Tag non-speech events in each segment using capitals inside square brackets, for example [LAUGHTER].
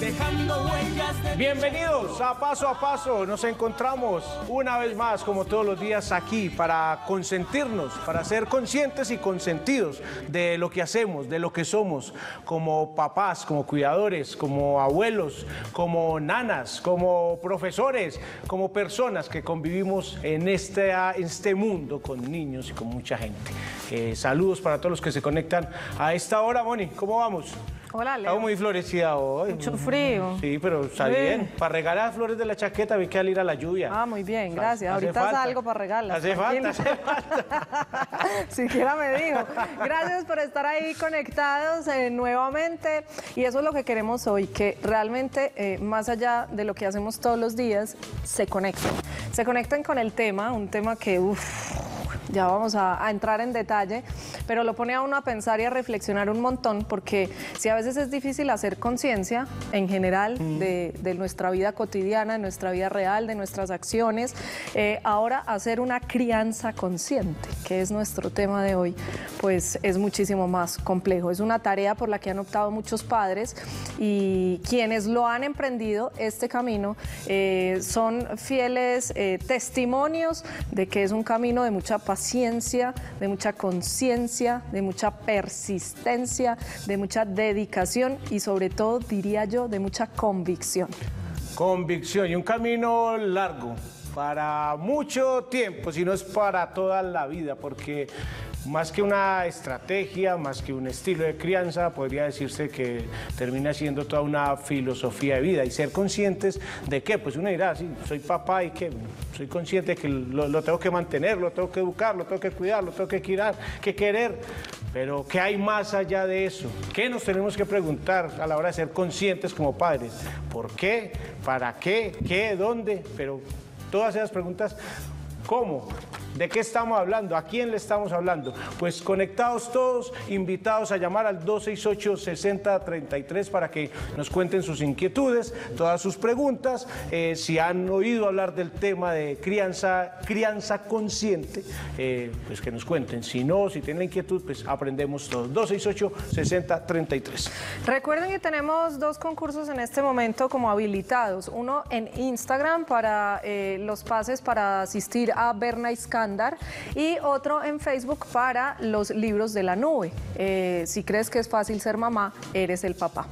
dejando huellas de... Bienvenidos a Paso a Paso. Nos encontramos una vez más, como todos los días, aquí para consentirnos, para ser conscientes y consentidos de lo que hacemos, de lo que somos, como papás, como cuidadores, como abuelos, como nanas, como profesores, como personas que convivimos en este, este mundo con niños y con mucha gente. Eh, saludos para todos los que se conectan a esta hora, Moni. ¿Cómo vamos? Hola, Leo. Estamos muy florecida hoy. Mucho frío. Sí, pero está Sí. bien. Para regalar flores de la chaqueta vi que al ir a la lluvia. Ah, muy bien, gracias. Hace Ahorita falta. salgo para regalar. Hace falta, hace [LAUGHS] Siquiera me dijo. Gracias por estar ahí conectados eh, nuevamente. Y eso es lo que queremos hoy, que realmente, eh, más allá de lo que hacemos todos los días, se conecten. Se conecten con el tema, un tema que, uff, ya vamos a, a entrar en detalle, pero lo pone a uno a pensar y a reflexionar un montón, porque si a veces es difícil hacer conciencia en general de, de nuestra vida cotidiana, de nuestra vida real, de nuestras acciones, eh, ahora hacer una crianza consciente, que es nuestro tema de hoy, pues es muchísimo más complejo. Es una tarea por la que han optado muchos padres y quienes lo han emprendido, este camino, eh, son fieles eh, testimonios de que es un camino de mucha paciencia, de mucha conciencia, de mucha persistencia, de mucha dedicación y sobre todo, diría yo, de mucha convicción. Convicción y un camino largo para mucho tiempo, si no es para toda la vida, porque más que una estrategia, más que un estilo de crianza, podría decirse que termina siendo toda una filosofía de vida y ser conscientes de qué, pues uno dirá, sí, soy papá y que soy consciente de que lo, lo tengo que mantener, lo tengo que educar, lo tengo que cuidar, lo tengo que cuidar, que querer, pero ¿qué hay más allá de eso? ¿Qué nos tenemos que preguntar a la hora de ser conscientes como padres? ¿Por qué? ¿Para qué? ¿Qué? ¿Dónde? Pero todas esas preguntas, ¿cómo? ¿De qué estamos hablando? ¿A quién le estamos hablando? Pues conectados todos, invitados a llamar al 268-6033 para que nos cuenten sus inquietudes, todas sus preguntas, eh, si han oído hablar del tema de crianza, crianza consciente, eh, pues que nos cuenten. Si no, si tienen inquietud, pues aprendemos todos. 268-6033. Recuerden que tenemos dos concursos en este momento como habilitados. Uno en Instagram para eh, los pases para asistir a Berna Iskandar y otro en Facebook para los libros de la nube. Eh, si crees que es fácil ser mamá, eres el papá.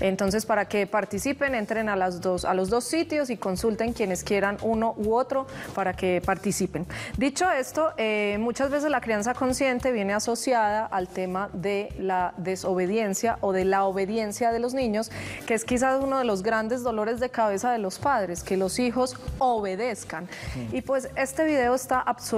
Entonces, para que participen, entren a, las dos, a los dos sitios y consulten quienes quieran uno u otro para que participen. Dicho esto, eh, muchas veces la crianza consciente viene asociada al tema de la desobediencia o de la obediencia de los niños, que es quizás uno de los grandes dolores de cabeza de los padres, que los hijos obedezcan. Y pues este video está absolutamente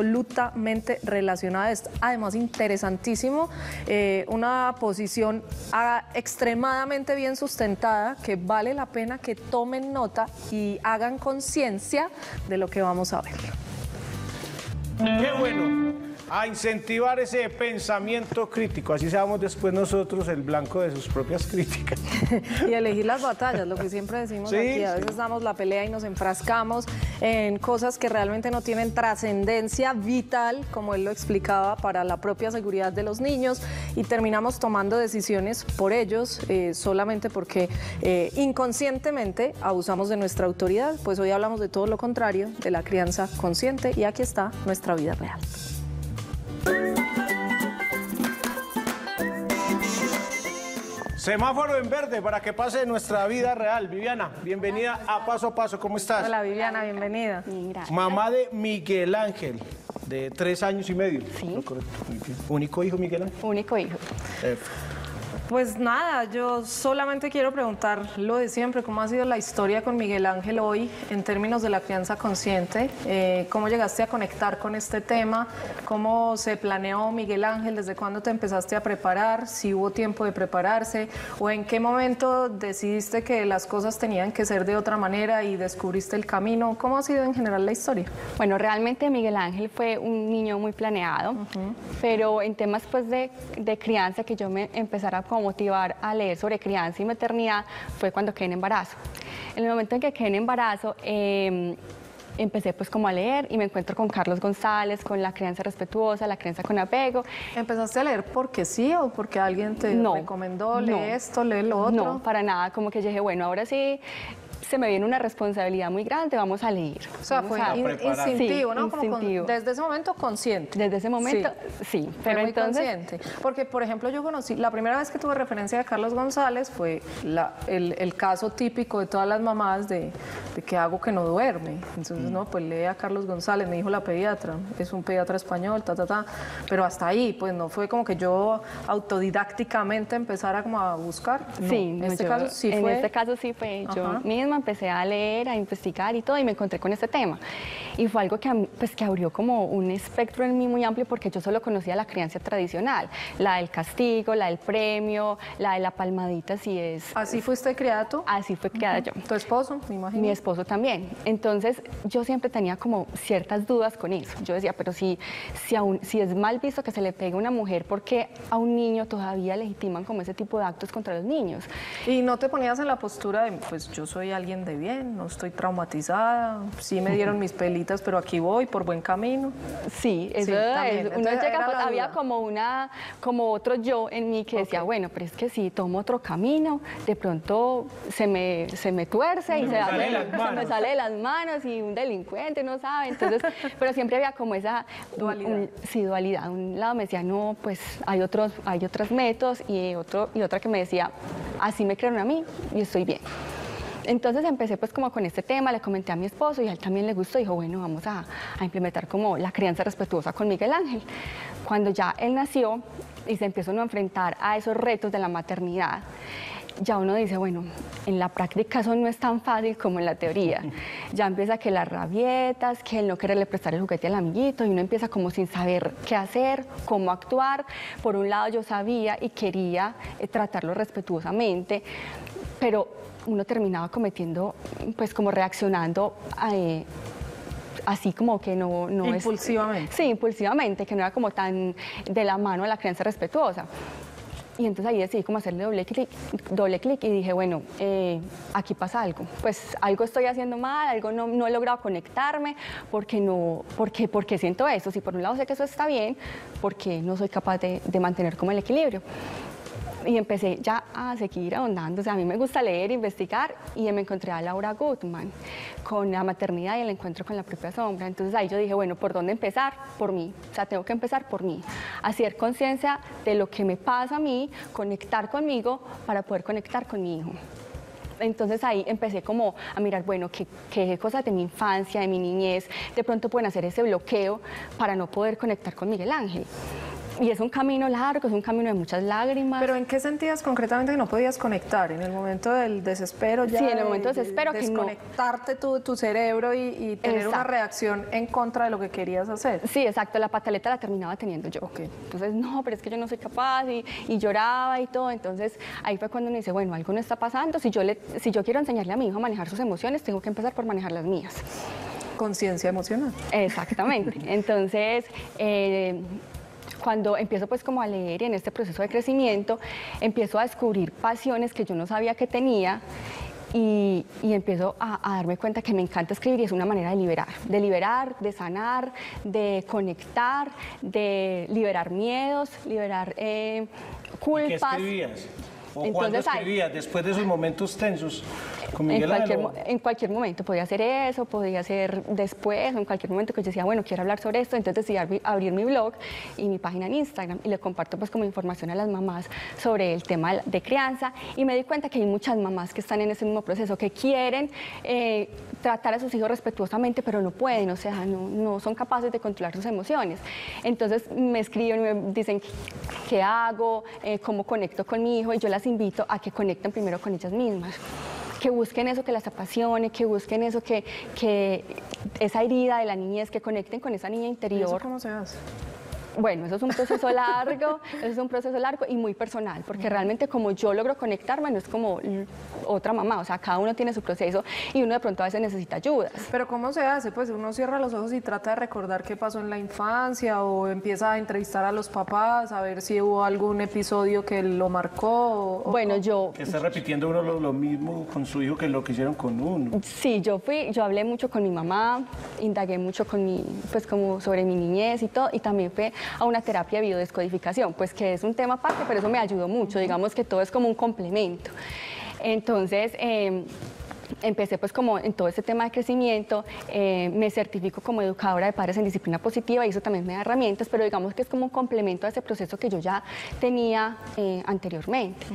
relacionado, es además interesantísimo, eh, una posición ah, extremadamente bien sustentada que vale la pena que tomen nota y hagan conciencia de lo que vamos a ver. Qué bueno. A incentivar ese pensamiento crítico. Así seamos después nosotros el blanco de sus propias críticas. [LAUGHS] y elegir las batallas, lo que siempre decimos Sí, aquí. A sí. veces damos la pelea y nos enfrascamos en cosas que realmente no tienen trascendencia vital, como él lo explicaba, para la propia seguridad de los niños y terminamos tomando decisiones por ellos eh, solamente porque eh, inconscientemente abusamos de nuestra autoridad. Pues hoy hablamos de todo lo contrario, de la crianza consciente y aquí está nuestra vida real. Semáforo en verde para que pase nuestra vida real. Viviana, bienvenida a Paso a Paso. ¿Cómo estás? Hola Viviana, bienvenida. Mamá de Miguel Ángel. de tres años y medio. Sí. ¿Único hijo, Miguel Ángel? Único hijo. Pues nada, yo solamente quiero preguntar lo de siempre, ¿cómo ha sido la historia con Miguel Ángel hoy en términos de la crianza consciente? Eh, ¿Cómo llegaste a conectar con este tema? ¿Cómo se planeó Miguel Ángel? ¿Desde cuándo te empezaste a preparar? ¿Si hubo tiempo de prepararse? ¿O en qué momento decidiste que las cosas tenían que ser de otra manera y descubriste el camino? ¿Cómo ha sido en general la historia? Bueno, realmente Miguel Ángel fue un niño muy planeado, pero en temas pues de, de crianza que yo me empezara a motivar a leer sobre crianza y maternidad fue cuando quedé en embarazo. En el momento en que quedé en embarazo, eh, empecé pues como a leer y me encuentro con Carlos González, con la crianza respetuosa, la crianza con apego. ¿Empezaste a leer porque sí o porque alguien te No, recomendó, lee no. esto, lee lo otro? No, para nada, como que dije, bueno, ahora sí se me viene una responsabilidad muy grande, vamos a leer. O sea, fue a- instintivo, Sí, ¿no? Como con- desde ese momento consciente. Desde ese momento, sí, Fue pero muy entonces... consciente. Porque, por ejemplo, yo conocí, la primera vez que tuve referencia de Carlos González fue la- el, el caso típico de todas las mamás de, de que hago que no duerme. Entonces, no, pues lee a Carlos González, me dijo la pediatra, es un pediatra español, ta, ta, ta. Pero hasta ahí, pues no fue como que yo autodidácticamente empezara como a buscar. No, Sí, en este yo- caso sí en fue. este caso sí fue. Yo Ajá. misma empecé a leer, a investigar y todo, y me encontré con este tema. Y fue algo que, a pues, que abrió como un espectro en mí muy amplio porque yo solo conocía la crianza tradicional, la del castigo, la del premio, la de la palmadita, si es... Así fuiste criada tú. Así fue criada yo. Tu esposo, me imagino. Mi esposo también. Entonces, yo siempre tenía como ciertas dudas con eso. Yo decía, pero si, si, aún, si es mal visto que se le pegue a una mujer, ¿por qué a un niño todavía legitiman como ese tipo de actos contra los niños? Y no te ponías en la postura de, pues yo soy alguien de bien, no estoy traumatizada, sí me dieron mis pelitas, pero aquí voy por buen camino. Sí, eso Sí, es- también. uno Entonces, llega, pues, había como una, como otro yo en mí que decía, bueno, pero es que si tomo otro camino, de pronto se me, se me tuerce y se, me sale de las se me manos. sale de las manos y un delincuente no sabe. Entonces, [LAUGHS] pero siempre había como esa Dualidad. un- sí, dualidad. Un lado me decía, no, pues hay otros, hay otros métodos y otro, y otra que me decía, así me crearon a mí y estoy bien. Entonces empecé pues como con este tema, le comenté a mi esposo y a él también le gustó, dijo, bueno, vamos a, a implementar como la crianza respetuosa con Miguel Ángel. Cuando ya él nació y se empezó uno a enfrentar a esos retos de la maternidad, ya uno dice, bueno, en la práctica eso no es tan fácil como en la teoría. Ya empieza que las rabietas, que el no quererle prestar el juguete al amiguito, y uno empieza como sin saber qué hacer, cómo actuar. Por un lado yo sabía y quería eh, tratarlo respetuosamente, pero uno terminaba cometiendo, pues como reaccionando eh, así como que no, no es- Impulsivamente. sí, impulsivamente, que no era como tan de la mano a la crianza respetuosa. Y entonces ahí decidí como hacerle doble clic, doble clic y dije, bueno, eh, aquí pasa algo. Pues algo estoy haciendo mal, algo no, no he logrado conectarme, porque no, porque, porque siento eso. Si por un lado sé que eso está bien, porque no soy capaz de, de mantener como el equilibrio. Y empecé ya a seguir ahondando. O sea, a mí me gusta leer, investigar y me encontré a Laura Gutman con la maternidad y el encuentro con la propia sombra. Entonces ahí yo dije, bueno, ¿por dónde empezar? Por mí. O sea, tengo que empezar por mí. Hacer conciencia de lo que me pasa a mí, conectar conmigo para poder conectar con mi hijo. Entonces ahí empecé como a mirar, bueno, qué, qué cosas de mi infancia, de mi niñez, de pronto pueden hacer ese bloqueo para no poder conectar con Miguel Ángel. Y es un camino largo, es un camino de muchas lágrimas. Pero ¿en qué sentías concretamente que no podías conectar? ¿En el momento del desespero ya? Sí, en el momento del desespero que no- Desconectarte tu, tu cerebro y, y tener una reacción en contra de lo que querías hacer. Sí, exacto, la pataleta la terminaba teniendo yo. Entonces, no, pero es que yo no soy capaz y, y lloraba y todo. Entonces, ahí fue cuando uno dice, bueno, algo no está pasando. Si yo, le, si yo quiero enseñarle a mi hijo a manejar sus emociones, tengo que empezar por manejar las mías. Conciencia emocional. Exactamente. [LAUGHS] Entonces, eh, cuando empiezo pues como a leer y en este proceso de crecimiento, empiezo a descubrir pasiones que yo no sabía que tenía y, y empiezo a, a darme cuenta que me encanta escribir y es una manera de liberar, de liberar, de sanar, de conectar, de liberar miedos, liberar eh, ¿Qué culpas. escribías? ¿O cuándo Entonces, ahí- escribías? Después de esos momentos tensos, con en Miguel cualquier, Ángel, mo- en cualquier momento podía hacer eso, podía hacer después, en cualquier momento que yo decía, bueno, quiero hablar sobre esto, entonces decidí abri- abrir mi blog y mi página en Instagram y le comparto pues como información a las mamás sobre el tema de crianza y me di cuenta que hay muchas mamás que están en ese mismo proceso, que quieren eh, tratar a sus hijos respetuosamente, pero no pueden, o sea, no, no son capaces de controlar sus emociones. Entonces me escriben y me dicen qué, qué hago, eh, cómo conecto con mi hijo y yo las invito a que conecten primero con ellas mismas que busquen eso que las apasione, que busquen eso que, que esa herida de la niñez, que conecten con esa niña ¿Y eso interior. cómo se hace? Bueno, eso es un proceso [LAUGHS] largo, eso es un proceso largo y muy personal, porque realmente como yo logro conectarme no es como otra mamá, o sea, cada uno tiene su proceso y uno de pronto a veces necesita ayudas. Pero ¿cómo se hace? Pues uno cierra los ojos y trata de recordar qué pasó en la infancia o empieza a entrevistar a los papás a ver si hubo algún episodio que lo marcó. o- o- Bueno, yo Que está repitiendo uno lo, lo mismo con su hijo que lo que hicieron con uno. Sí, yo fui, yo hablé mucho con mi mamá, indagué mucho con mi, pues como sobre mi niñez y todo, y también fui a una terapia de biodescodificación, pues que es un tema aparte, pero eso me ayudó mucho, digamos que todo es como un complemento. Entonces, eh, empecé pues como en todo ese tema de crecimiento, eh, me certifico como educadora de padres en disciplina positiva y eso también me da herramientas, pero digamos que es como un complemento a ese proceso que yo ya tenía eh, anteriormente.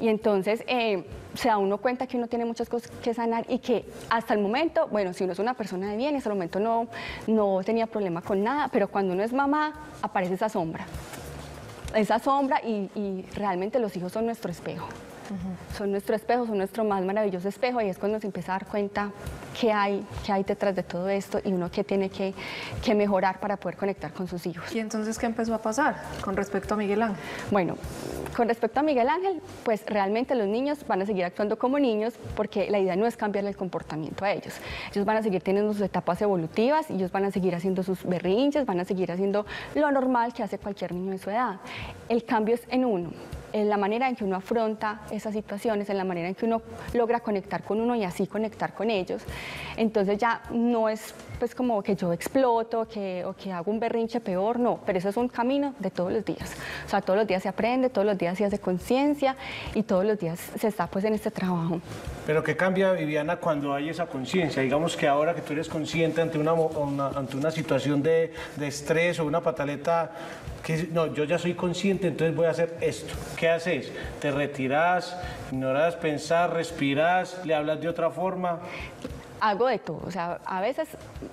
Y entonces eh, se da uno cuenta que uno tiene muchas cosas que sanar y que hasta el momento, bueno, si uno es una persona de bien, hasta el momento no, no tenía problema con nada, pero cuando uno es mamá aparece esa sombra esa sombra y, y realmente los hijos son nuestro espejo. Son nuestro espejo, son nuestro más maravilloso espejo y es cuando se empieza a dar cuenta qué hay, qué hay detrás de todo esto y uno que tiene que, que mejorar para poder conectar con sus hijos. ¿Y entonces qué empezó a pasar con respecto a Miguel Ángel? Bueno, con respecto a Miguel Ángel, pues realmente los niños van a seguir actuando como niños porque la idea no es cambiarle el comportamiento a ellos. Ellos van a seguir teniendo sus etapas evolutivas, ellos van a seguir haciendo sus berrinches, van a seguir haciendo lo normal que hace cualquier niño de su edad. El cambio es en uno en la manera en que uno afronta esas situaciones, en la manera en que uno logra conectar con uno y así conectar con ellos. Entonces ya no es pues como que yo exploto que, o que hago un berrinche peor, no, pero eso es un camino de todos los días. O sea, todos los días se aprende, todos los días se hace conciencia y todos los días se está pues en este trabajo. Pero ¿qué cambia, Viviana, cuando hay esa conciencia? Digamos que ahora que tú eres consciente ante una, una- ante una situación de, de estrés o una pataleta, no, yo ya soy consciente, entonces voy a hacer esto. ¿Qué haces? ¿Te retiras, ignoras, pensás, respiras, le hablas de otra forma? Hago de todo, o sea, a veces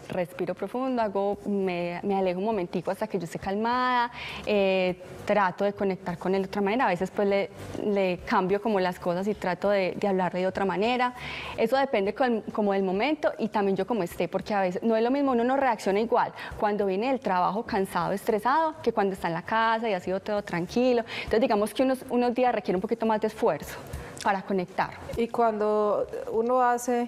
respiro profundo, hago, me, me alejo un momentico hasta que yo esté calmada, eh, trato de conectar con él de otra manera, a veces pues le, le cambio como las cosas y trato de, de hablarle de otra manera. Eso depende con- como del momento y también yo como esté, porque a veces no es lo mismo, uno no reacciona igual cuando viene del trabajo cansado, estresado, que cuando está en la casa y ha sido todo tranquilo. Entonces digamos que unos, unos días requiere un poquito más de esfuerzo para conectar. Y cuando uno hace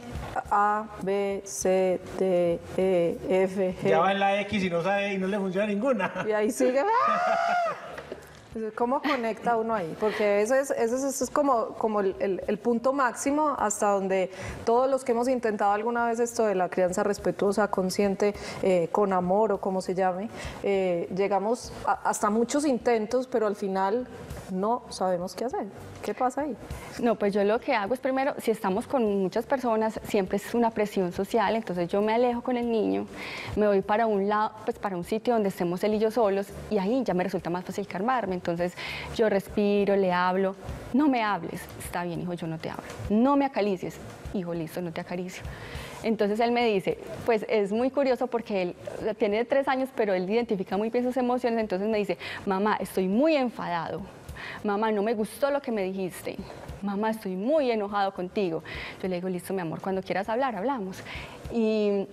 A, B, C, D, E, F, G, Ya va en la X y no sabe y no le funciona ninguna. y ahí sigue. [LAUGHS] [LAUGHS] ¿Cómo conecta uno ahí? Porque ese es, ese es, ese es como, como el, el- el punto máximo hasta donde todos los que hemos intentado alguna vez esto de la crianza respetuosa, consciente, eh, con amor o como se llame, eh, llegamos a- hasta muchos intentos, pero al final no sabemos qué hacer. ¿Qué pasa ahí? No, pues yo lo que hago es primero, si estamos con muchas personas, siempre es una presión social, entonces yo me alejo con el niño, me voy para un lado, pues para un sitio donde estemos él y yo solos y ahí ya me resulta más fácil calmarme. Entonces yo respiro, le hablo, no me hables, está bien, hijo, yo no te hablo. No me acaricies, hijo, listo, no te acaricio. Entonces él me dice, pues es muy curioso porque él tiene tres años, pero él identifica muy bien sus emociones, entonces me dice, mamá, estoy muy enfadado. Mamá, no me gustó lo que me dijiste. Mamá, estoy muy enojado contigo. Yo le digo, listo, mi amor, cuando quieras hablar, hablamos. Y,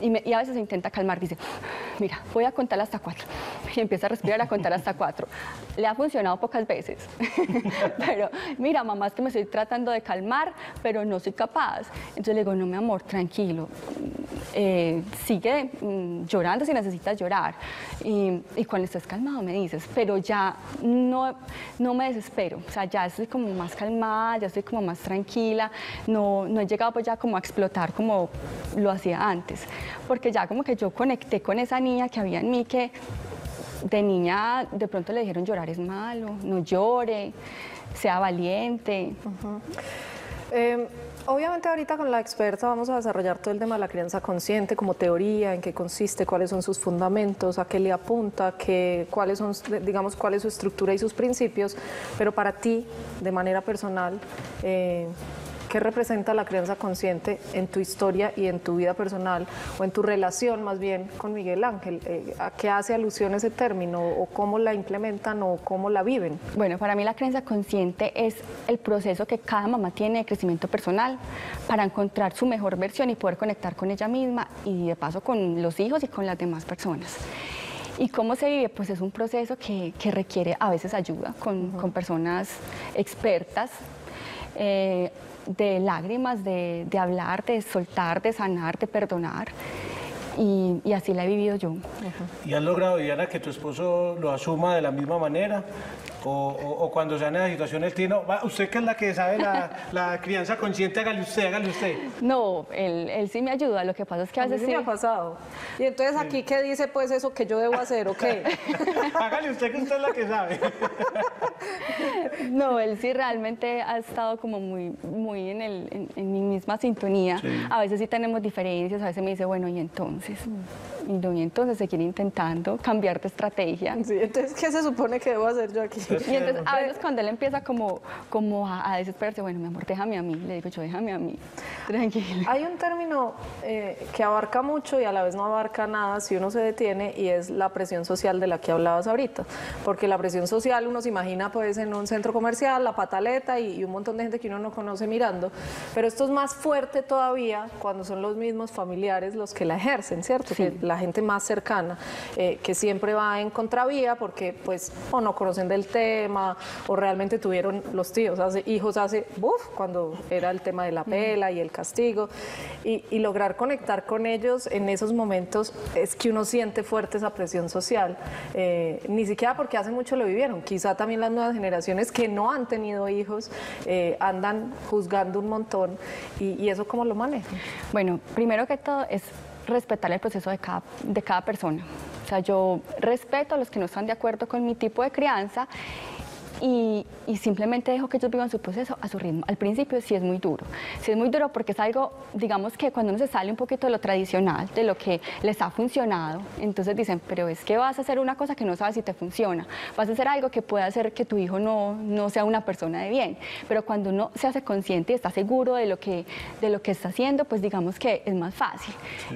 y me- y a veces intenta calmar, dice, mira, voy a contar hasta cuatro. [LAUGHS] Y empieza a respirar a contar hasta cuatro. Le ha funcionado pocas veces. [LAUGHS] pero mira, mamá, es que me estoy tratando de calmar, pero no soy capaz. Entonces le digo, no, mi amor, tranquilo. Eh, sigue mm, llorando si necesitas llorar. Y, y cuando estés calmado me dices, pero ya no, no me desespero. O sea, ya estoy como más calmada, ya estoy como más tranquila. No, no he llegado pues ya como a explotar como lo hacía antes. Porque ya como que yo conecté con esa niña que había en mí que de niña de pronto le dijeron llorar es malo, no llore, sea valiente. Eh, Obviamente ahorita con la experta vamos a desarrollar todo el tema de la crianza consciente como teoría, en qué consiste, cuáles son sus fundamentos, a qué le apunta, qué, cuáles son, digamos, cuál es su estructura y sus principios, pero para ti, de manera personal, eh, ¿Qué representa la crianza consciente en tu historia y en tu vida personal o en tu relación más bien con Miguel Ángel? Eh, ¿A qué hace alusión ese término o cómo la implementan o cómo la viven? Bueno, para mí la crianza consciente es el proceso que cada mamá tiene de crecimiento personal para encontrar su mejor versión y poder conectar con ella misma y de paso con los hijos y con las demás personas. ¿Y cómo se vive? Pues es un proceso que, requiere a veces ayuda con, personas expertas. Eh, de lágrimas, de, hablar, de soltar, de sanar, de perdonar. Y, así la he vivido yo. ¿Y has logrado, Diana, que tu esposo lo asuma de la misma manera? O, cuando sea en la situación el tino, usted que es la que sabe la, crianza consciente, hágale usted, hágale usted. No, él, sí me ayuda, lo que pasa es que a veces sí. me ha pasado. Y entonces aquí, ¿qué dice pues eso que yo debo hacer o qué? [LAUGHS] hágale usted que usted es la que sabe. no, él sí realmente ha estado como muy, muy en, el, en, mi misma sintonía. A veces sí tenemos diferencias, a veces me dice, bueno, y entonces y entonces seguir intentando cambiar de estrategia. Sí, entonces, ¿qué se supone que debo hacer yo aquí? Y entonces, a veces cuando él empieza como, como a, desesperarse, bueno, mi amor, déjame a mí, le digo yo, déjame a mí, [LAUGHS] tranquilo. Hay un término eh, que abarca mucho y a la vez no abarca nada si uno se detiene y es la presión social de la que hablabas ahorita. Porque la presión social uno se imagina pues en un centro comercial, la pataleta y, un montón de gente que uno no conoce mirando, pero esto es más fuerte todavía cuando son los mismos familiares los que la ejercen, ¿cierto? Que la gente más cercana, eh, que siempre va en contravía porque pues o no conocen del tema o realmente tuvieron los tíos, hace, hijos hace, uff, cuando era el tema de la pela y el castigo, y, lograr conectar con ellos en esos momentos es que uno siente fuerte esa presión social, eh, ni siquiera porque hace mucho lo vivieron, quizá también las nuevas generaciones que no han tenido hijos eh, andan juzgando un montón y, y eso cómo lo manejan. Bueno, primero que todo es respetar el proceso de cada, de cada persona. O sea, yo respeto a los que no están de acuerdo con mi tipo de crianza y, simplemente dejo que ellos vivan su proceso a su ritmo. Al principio sí es muy duro, sí es muy duro porque es algo, digamos que cuando uno se sale un poquito de lo tradicional, de lo que les ha funcionado, entonces dicen, pero es que vas a hacer una cosa que no sabes si te funciona, vas a hacer algo que puede hacer que tu hijo no, no sea una persona de bien, pero cuando uno se hace consciente y está seguro de lo que, de lo que está haciendo, pues digamos que es más fácil.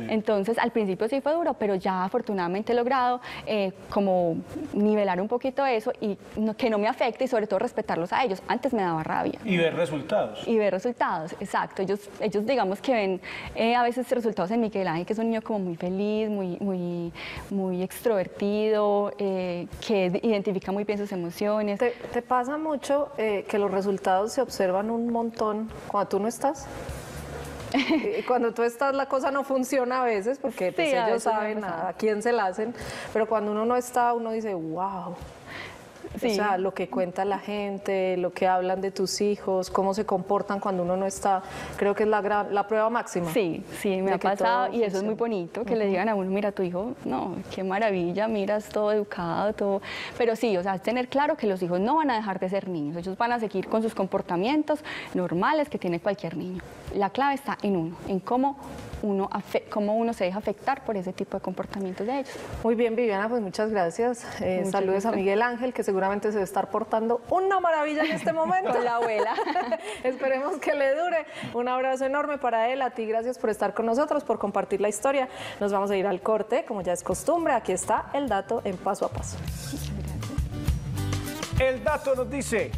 Entonces al principio sí fue duro, pero ya afortunadamente he logrado eh, como nivelar un poquito eso y que no me afecte y sobre todo respetarlos a ellos. Antes me daba rabia. Y ver resultados. Y ver resultados, exacto. Ellos, ellos digamos que ven eh, a veces resultados en Miguel Ángel, que es un niño como muy feliz, muy, muy, muy extrovertido, eh, que identifica muy bien sus emociones. ¿Te, pasa mucho eh, que los resultados se observan un montón cuando tú no estás? y [LAUGHS] cuando tú estás la cosa no funciona a veces porque pues, ellos saben a quién se la hacen, pero cuando uno no está uno dice, wow, o sea, lo que cuenta la gente, lo que hablan de tus hijos, cómo se comportan cuando uno no está, creo que es la, gran, la prueba máxima. Sí, sí, me ha pasado y eso es muy bonito, que le digan a uno, mira, tu hijo, no, qué maravilla, miras todo educado, todo. Pero sí, o sea, es tener claro que los hijos no van a dejar de ser niños, ellos van a seguir con sus comportamientos normales que tiene cualquier niño. La clave está en uno, en cómo uno, cómo uno se deja afectar por ese tipo de comportamientos de ellos. Muy bien, Viviana, pues muchas gracias. Eh, saludos a Miguel Ángel, que seguramente se debe estar portando una maravilla en este momento. [LAUGHS] la abuela. [LAUGHS] Esperemos que le dure. Un abrazo enorme para él, a ti, gracias por estar con nosotros, por compartir la historia. Nos vamos a ir al corte, como ya es costumbre. Aquí está el dato en paso a paso. El dato nos dice...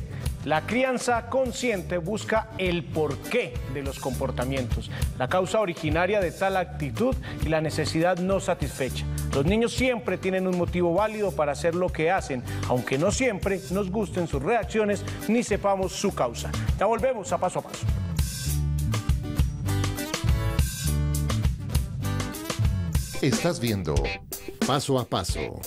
La crianza consciente busca el porqué de los comportamientos, la causa originaria de tal actitud y la necesidad no satisfecha. Los niños siempre tienen un motivo válido para hacer lo que hacen, aunque no siempre nos gusten sus reacciones ni sepamos su causa. Ya volvemos a paso a paso. Estás viendo Paso a Paso.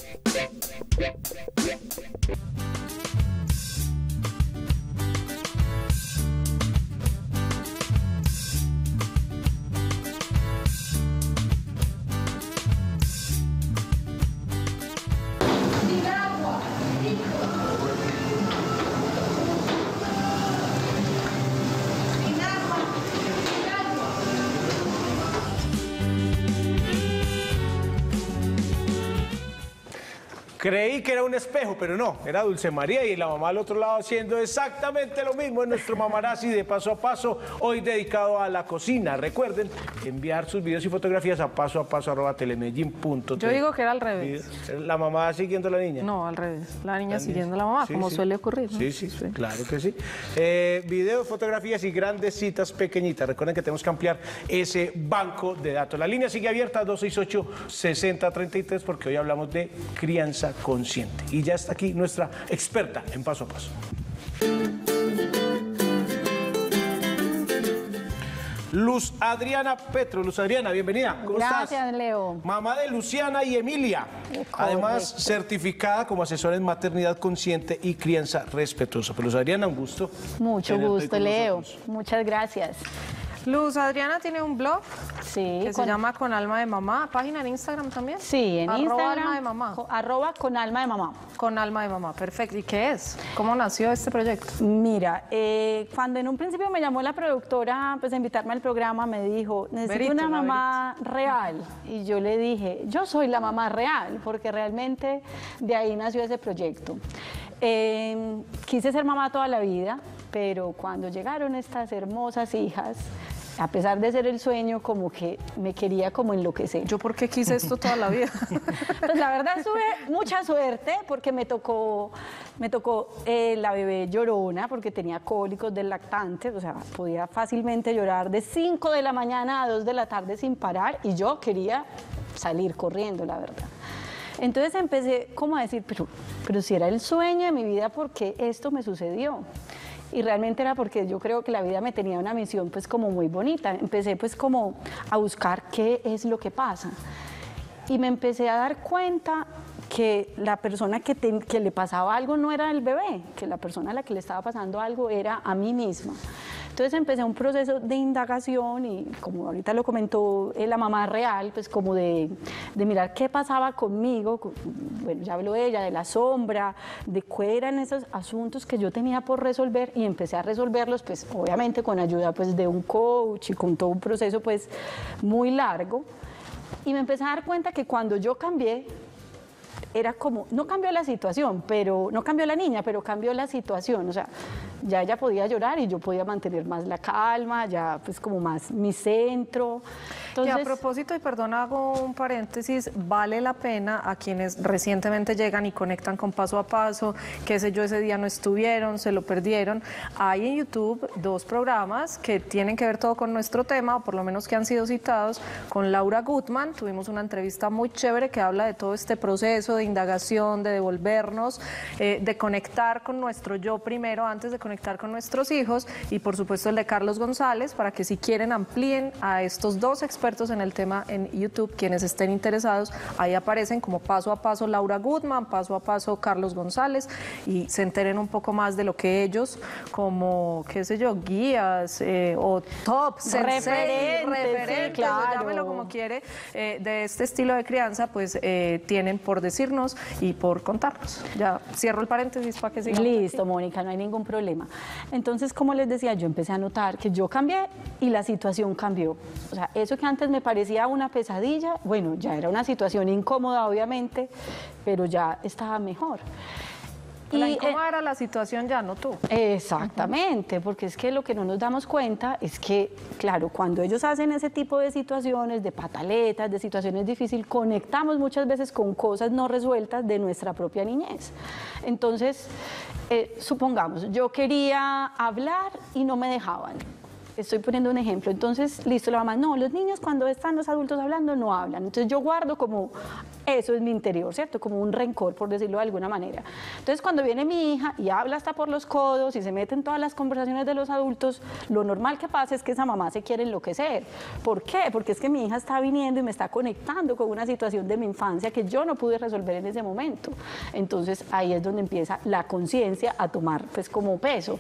Creí que era un espejo, pero no, era Dulce María y la mamá al otro lado haciendo exactamente lo mismo en nuestro mamarazzi de paso a paso, hoy dedicado a la cocina. Recuerden enviar sus videos y fotografías a paso a paso arroba. Yo digo que era al revés. La mamá siguiendo a la niña. No, al revés. La niña siguiendo a la mamá, Sí, como sí. suele ocurrir. ¿no? Sí, sí, claro que sí. Eh, videos, fotografías y grandes citas pequeñitas. Recuerden que tenemos que ampliar ese banco de datos. La línea sigue abierta 268-6033 porque hoy hablamos de crianza consciente. Y ya está aquí nuestra experta en paso a paso. Luz Adriana Petro. Luz Adriana, bienvenida. ¿Cómo Gracias, estás? Leo. Mamá de Luciana y Emilia. Además, correcto. certificada como asesora en maternidad consciente y crianza respetuosa. Pues Luz Adriana, un gusto. Mucho gusto, Leo. Muchas gracias. Luz Adriana tiene un blog Sí, que se con- llama Con Alma de Mamá. Página en Instagram también. Sí, en Arroba Instagram. Alma de Mamá. co- Arroba con alma de mamá. Con Alma de Mamá. Perfecto. ¿Y qué es? ¿Cómo nació este proyecto? Mira, eh, cuando en un principio me llamó la productora pues, a invitarme al programa, me dijo, necesito una mamá real. Y yo le dije, yo soy la mamá real, porque realmente de ahí nació ese proyecto. Eh, quise ser mamá toda la vida, pero cuando llegaron estas hermosas hijas, a pesar de ser el sueño, como que me quería como enloquecer. Yo por qué quise esto toda la vida. [LAUGHS] Pues la verdad tuve mucha suerte porque me tocó, me tocó eh, la bebé llorona porque tenía cólicos del lactante, o sea, podía fácilmente llorar de 5 de la mañana a 2 de la tarde sin parar y yo quería salir corriendo, la verdad. Entonces empecé como a decir, pero, pero si era el sueño de mi vida, ¿por qué esto me sucedió? Y realmente era porque yo creo que la vida me tenía una misión pues como muy bonita. Empecé pues como a buscar qué es lo que pasa y me empecé a dar cuenta que la persona que, que le pasaba algo no era el bebé, que la persona a la que le estaba pasando algo era a mí misma. Entonces empecé un proceso de indagación y como ahorita lo comentó eh, la mamá real, pues como de, mirar qué pasaba conmigo, con- bueno, ya habló ella, de la sombra, de qué eran esos asuntos que yo tenía por resolver y empecé a resolverlos, pues obviamente con ayuda pues de un coach y con todo un proceso pues muy largo. Y me empecé a dar cuenta que cuando yo cambié, era como, no cambió la situación, pero no cambió la niña, pero cambió la situación. O sea, ya ella podía llorar y yo podía mantener más la calma, ya pues como más mi centro. y a Entonces, propósito, y perdón, hago un paréntesis, vale la pena a quienes recientemente llegan y conectan con paso a paso, qué sé yo, ese día no estuvieron, se lo perdieron. Hay en YouTube dos programas que tienen que ver todo con nuestro tema, o por lo menos que han sido citados, con Laura Gutman. Tuvimos una entrevista muy chévere que habla de todo este proceso de indagación, de devolvernos, eh, de conectar con nuestro yo primero antes de conectar con nuestros hijos y por supuesto el de Carlos González para que si quieren amplíen a estos dos expertos en el tema en YouTube, quienes estén interesados, ahí aparecen como paso a paso Laura Goodman, paso a paso Carlos González y se enteren un poco más de lo que ellos como, qué sé yo, guías eh, o top, sensei, Referentes, sí, claro. llámelo como quiere, eh, de este estilo de crianza, pues eh, tienen por decirnos y por contarnos. Ya cierro el paréntesis para que sigamos. Listo, Mónica, no hay ningún problema. Entonces, como les decía, yo empecé a notar que yo cambié y la situación cambió. O sea, eso que antes me parecía una pesadilla, bueno, ya era una situación incómoda, obviamente, pero ya estaba mejor. La Y, eh, la situación ya, no tú. Exactamente, porque es que lo que no nos damos cuenta es que, claro, cuando ellos hacen ese tipo de situaciones, de pataletas, de situaciones difíciles, conectamos muchas veces con cosas no resueltas de nuestra propia niñez. Entonces, eh, supongamos, yo quería hablar y no me dejaban. Estoy poniendo un ejemplo. Entonces, listo, la mamá, no, los niños cuando están los adultos hablando no hablan. Entonces yo guardo como, eso es mi interior, ¿cierto? Como un rencor, por decirlo de alguna manera. Entonces cuando viene mi hija y habla hasta por los codos y se mete en todas las conversaciones de los adultos, lo normal que pasa es que esa mamá se quiere enloquecer. ¿Por qué? Porque es que mi hija está viniendo y me está conectando con una situación de mi infancia que yo no pude resolver en ese momento. Entonces ahí es donde empieza la conciencia a tomar pues como peso.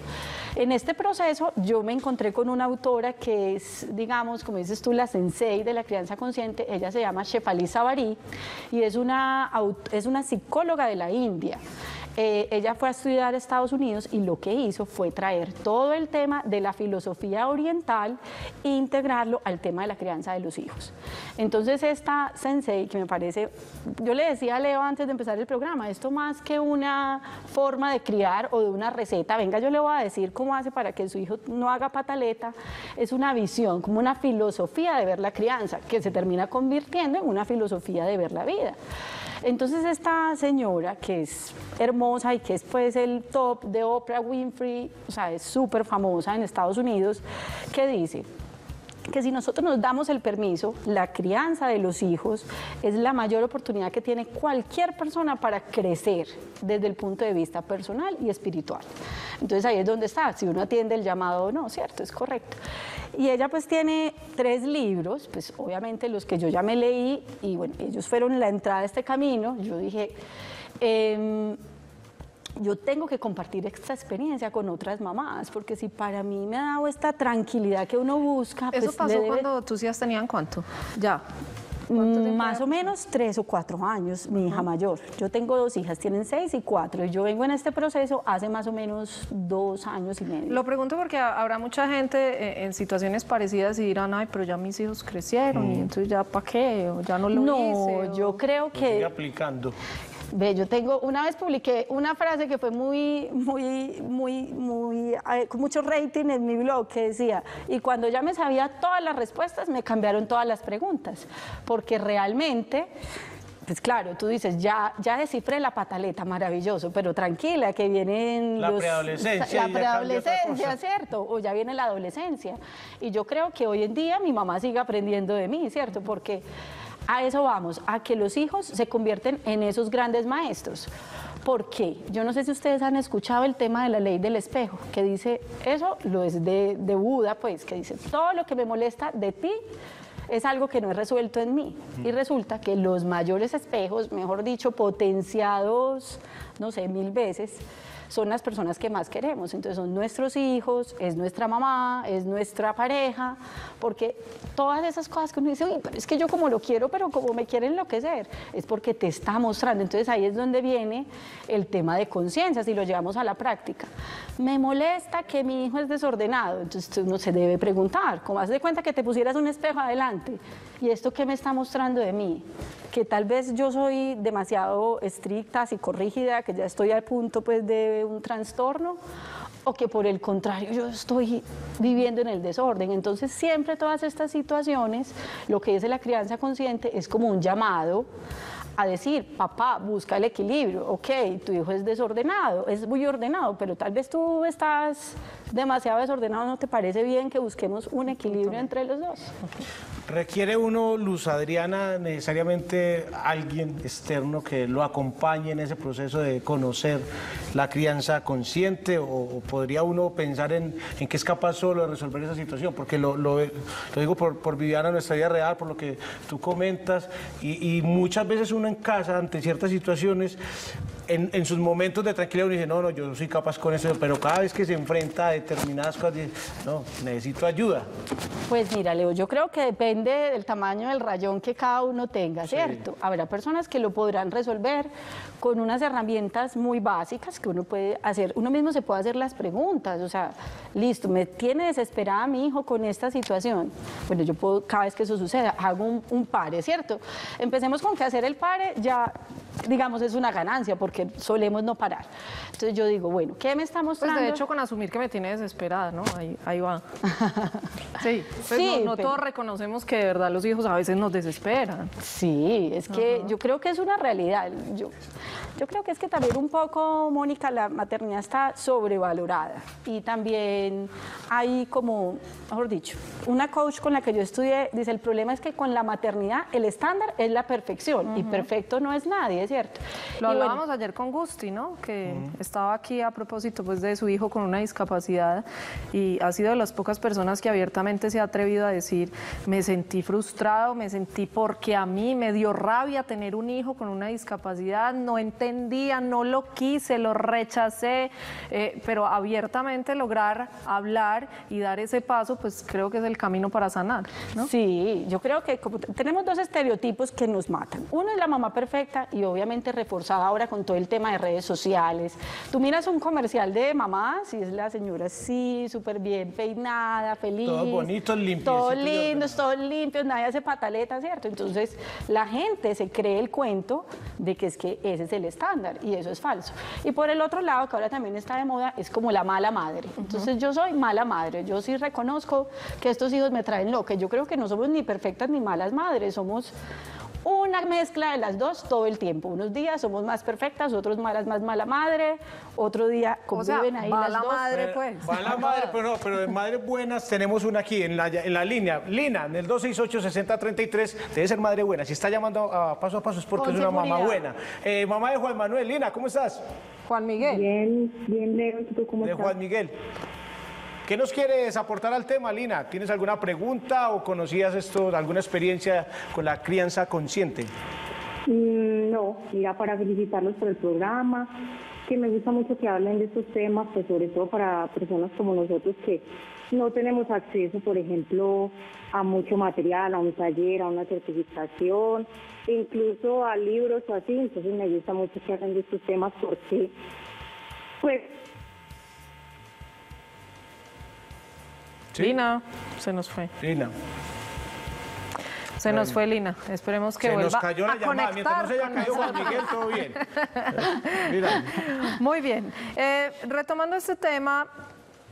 En este proceso yo me encontré con una autora que es, digamos, como dices tú, la sensei de la crianza consciente. Ella se llama Shefali Savari y es una, es una psicóloga de la India. Eh, ella fue a estudiar a Estados Unidos y lo que hizo fue traer todo el tema de la filosofía oriental e integrarlo al tema de la crianza de los hijos. Entonces esta sensei, que me parece, yo le decía a Leo antes de empezar el programa, esto más que una forma de criar o de una receta, venga yo le voy a decir cómo hace para que su hijo no haga pataleta, es una visión, como una filosofía de ver la crianza, que se termina convirtiendo en una filosofía de ver la vida. Entonces esta señora, que es hermosa y que es pues el top de Oprah Winfrey, o sea, es súper famosa en Estados Unidos, que dice, que si nosotros nos damos el permiso, la crianza de los hijos es la mayor oportunidad que tiene cualquier persona para crecer desde el punto de vista personal y espiritual. Entonces ahí es donde está, si uno atiende el llamado o no, ¿cierto? Es correcto. Y ella pues tiene tres libros, pues obviamente los que yo ya me leí y bueno, ellos fueron la entrada a este camino, yo dije... em, yo tengo que compartir esta experiencia con otras mamás, porque si para mí me ha dado esta tranquilidad que uno busca, ¿Eso pues, pasó debe- cuando tus hijas tenían cuánto? Ya. ¿Cuánto Mm, Más o menos tres o cuatro años, mi hija mayor. Yo tengo dos hijas, tienen seis y cuatro, y yo vengo en este proceso hace más o menos dos años y medio. Lo pregunto porque ha- habrá mucha gente eh, en situaciones parecidas y dirán, ay, pero ya mis hijos crecieron y entonces ya para qué, o ya no lo no, hice. o- yo creo Lo sigue que aplicando. Ve, yo tengo, una vez publiqué una frase que fue muy, muy, muy, muy, eh, con mucho rating en mi blog, que decía, y cuando ya me sabía todas las respuestas, me cambiaron todas las preguntas, porque realmente... Pues claro, tú dices, ya, ya descifré la pataleta, maravilloso, pero tranquila, que vienen La los- preadolescencia, La preadolescencia. ¿cierto? O ya viene la adolescencia. Y yo creo que hoy en día mi mamá sigue aprendiendo de mí, ¿cierto? Porque a eso vamos, a que los hijos se convierten en esos grandes maestros. ¿Por qué? Yo no sé si ustedes han escuchado el tema de la ley del espejo, que dice, eso lo es de, Buda, pues, que dice, todo lo que me molesta de ti es algo que no he resuelto en mí. Y resulta que los mayores espejos, mejor dicho, potenciados, no sé, mil veces, son las personas que más queremos. Entonces son nuestros hijos, es nuestra mamá, es nuestra pareja, porque todas esas cosas que uno dice, uy, pero es que yo como lo quiero, pero como me quiere enloquecer, es porque te está mostrando. Entonces ahí es donde viene el tema de conciencia, si lo llevamos a la práctica. Me molesta que mi hijo es desordenado, entonces uno se debe preguntar, ¿cómo haces de cuenta que te pusieras un espejo adelante? ¿Y esto qué me está mostrando de mí? Que tal vez yo soy demasiado estricta, psicorrígida, que ya estoy al punto pues de un trastorno, o que por el contrario yo estoy viviendo en el desorden. Entonces siempre todas estas situaciones, lo que dice la crianza consciente es como un llamado a decir, papá, busca el equilibrio, ok, tu hijo es desordenado, es muy ordenado, pero tal vez tú estás demasiado desordenado, ¿no te parece bien que busquemos un equilibrio entre los dos? ¿Requiere uno, Luz Adriana, necesariamente alguien externo que lo acompañe en ese proceso de conocer la crianza consciente o, podría uno pensar en, en que es capaz solo de resolver esa situación? Porque lo, lo- lo digo por, por Viviana, nuestra vida real, por lo que tú comentas, y, y muchas veces uno en casa, ante ciertas situaciones, en, en sus momentos de tranquilidad uno dice, no, no, yo soy capaz con eso, pero cada vez que se enfrenta a determinadas cosas, dice, no, necesito ayuda. Pues mira, Leo, yo creo que depende del tamaño del rayón que cada uno tenga, ¿cierto? Habrá personas que lo podrán resolver con unas herramientas muy básicas que uno puede hacer, uno mismo se puede hacer las preguntas, o sea, listo, me tiene desesperada mi hijo con esta situación. Bueno, yo puedo, cada vez que eso suceda, hago un, un pare, ¿cierto? Empecemos con que hacer el pare ya, digamos, es una ganancia porque solemos no parar. Entonces yo digo, bueno, ¿qué me está Pues mostrando? de hecho con asumir que me tiene desesperada, ¿no? Ahí, ahí va. [LAUGHS] Sí, pues Sí, no, no pero- todos reconocemos que de verdad los hijos a veces nos desesperan. Sí, es que yo creo que es una realidad. Yo, yo creo que es que también un poco, Mónica, la maternidad está sobrevalorada. Y también hay como, mejor dicho, una coach con la que yo estudié dice, el problema es que con la maternidad el estándar es la perfección y perfecto no es nadie, ¿cierto? Lo Y bueno, hablábamos ayer con Gusti, ¿no? Que estaba aquí a propósito pues, de su hijo con una discapacidad y ha sido de las pocas personas que abiertamente se ha atrevido a decir, me sentí frustrado, me sentí porque a mí me dio rabia tener un hijo con una discapacidad, no entendía, no lo quise, lo rechacé, eh, pero abiertamente lograr hablar y dar ese paso, pues creo que es el camino para sanar, ¿no? Sí, yo creo que como te- tenemos dos estereotipos que nos matan. Uno es la mamá perfecta y obviamente reforzada ahora con todo el tema de redes sociales. Tú miras un comercial de mamá, si es la señora así, súper bien peinada, feliz. Todos bonitos, limpiecitos Todos y lindos, todos limpios, nadie hace pataleta, ¿cierto? Entonces la gente se cree el cuento de que es que ese es el estándar y eso es falso. Y por el otro lado, que ahora también está de moda, es como la mala madre. Entonces yo soy mala madre, yo sí reconozco que estos hijos me traen loca. Yo creo que no somos ni perfectas ni malas madres, somos una mezcla de las dos todo el tiempo. Unos días somos más perfectas, otros malas más mala madre, otro día O sea, conviven ahí las la dos. madre, pues. Va la madre, pero no, pero de madres buenas tenemos una aquí en la, en la línea. Lina, en el 268-6033, debe ser madre buena. Si está llamando a paso a paso es porque Con es una mamá buena. Eh, mamá de Juan Manuel, Lina, ¿cómo estás? Juan Miguel. Bien, bien, Leo, ¿y tú cómo De estás? Juan Miguel. ¿Qué nos quieres aportar al tema, Lina? ¿Tienes alguna pregunta o conocías esto, alguna experiencia con la crianza consciente? Mm, no, mira, para felicitarlos por el programa, que me gusta mucho que hablen de estos temas, pues sobre todo para personas como nosotros que no tenemos acceso, por ejemplo, a mucho material, a un taller, a una certificación, incluso a libros o así, entonces me gusta mucho que hablen de estos temas porque, pues, ¿Sí? Lina, se nos fue. Lina. Se nos fue Lina. Esperemos que Se vuelva nos cayó la a llamada. Mientras no se haya con Juan Miguel, todo bien. [LAUGHS] Mira. Muy bien. Eh, retomando este tema,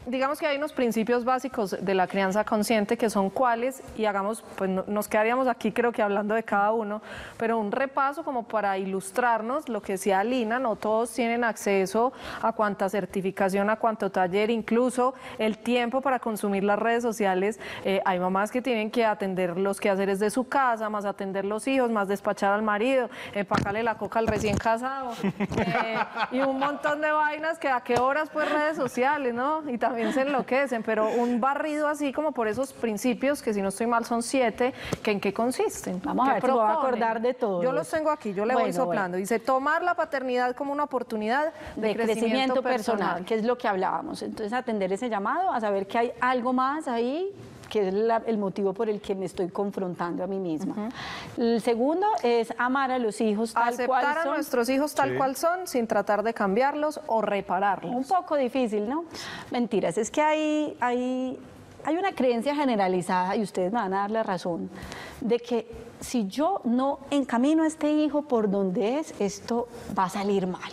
digamos que hay unos principios básicos de la crianza consciente que son cuáles, y hagamos, pues no- nos quedaríamos aquí creo que hablando de cada uno, pero un repaso como para ilustrarnos lo que decía Lina, no todos tienen acceso a cuánta certificación, a cuánto taller, incluso el tiempo para consumir las redes sociales. Eh, hay mamás que tienen que atender los quehaceres de su casa, más atender los hijos, más despachar al marido, empacarle la coca al recién casado, [LAUGHS] eh, y un montón de vainas que a qué horas pues redes sociales, ¿no? Y también se enloquecen, pero un barrido así como por esos principios, que si no estoy mal son siete, que en qué consisten. Vamos a ¿Qué ver voy a acordar de todos. Yo los tengo aquí, yo le voy Bueno, soplando. Dice, tomar la paternidad como una oportunidad de, de crecimiento personal, que es lo que hablábamos. Entonces, atender ese llamado, a saber que hay algo más ahí que es la- el motivo por el que me estoy confrontando a mí misma. El segundo es amar a los hijos tal Aceptar cual a son. nuestros hijos tal Sí. cual son, sin tratar de cambiarlos o repararlos. Un poco difícil, ¿no? Mentiras, es que hay, hay, hay una creencia generalizada, y ustedes me van a dar la razón, de que si yo no encamino a este hijo por donde es, esto va a salir mal.